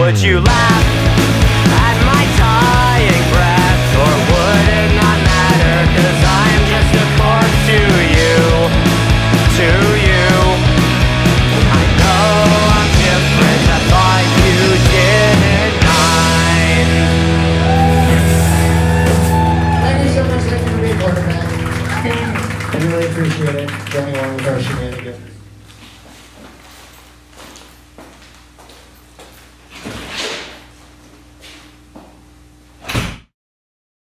Would you laugh